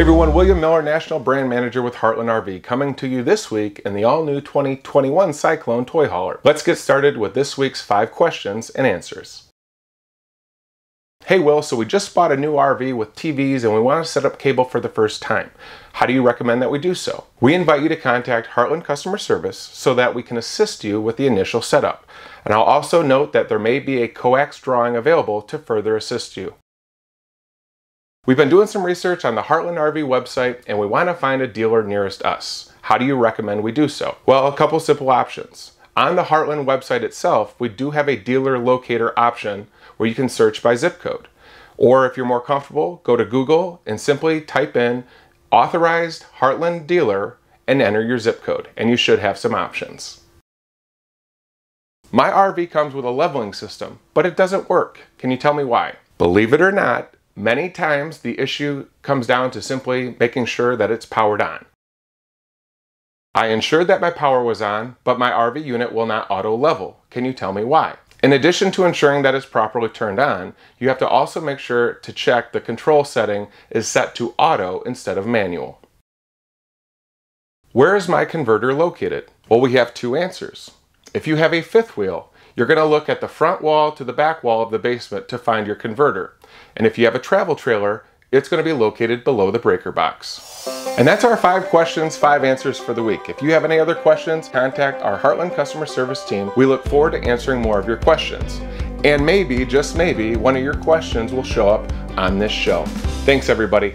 Hey everyone, William Miller, National Brand Manager with Heartland RV, coming to you this week in the all-new 2021 Cyclone Toy Hauler. Let's get started with this week's five questions and answers. Hey Will, so we just bought a new RV with TVs and we want to set up cable for the first time. How do you recommend that we do so? We invite you to contact Heartland Customer Service so that we can assist you with the initial setup. And I'll also note that there may be a coax drawing available to further assist you. We've been doing some research on the Heartland RV website and we want to find a dealer nearest us. How do you recommend we do so? Well, a couple simple options. On the Heartland website itself, we do have a dealer locator option where you can search by zip code. Or if you're more comfortable, go to Google and simply type in authorized Heartland dealer and enter your zip code, and you should have some options. My RV comes with a leveling system, but it doesn't work. Can you tell me why? Believe it or not, Many times the issue comes down to simply making sure that it's powered on. I ensured that my power was on, but my RV unit will not auto level. Can you tell me why? In addition to ensuring that it's properly turned on, you have to also make sure to check the control setting is set to auto instead of manual. Where is my converter located? Well, we have two answers. If you have a fifth wheel, you're going to look at the front wall to the back wall of the basement to find your converter. And if you have a travel trailer, it's going to be located below the breaker box. And that's our five questions, five answers for the week. If you have any other questions, contact our Heartland customer service team. We look forward to answering more of your questions. And maybe, just maybe, one of your questions will show up on this show. Thanks, everybody.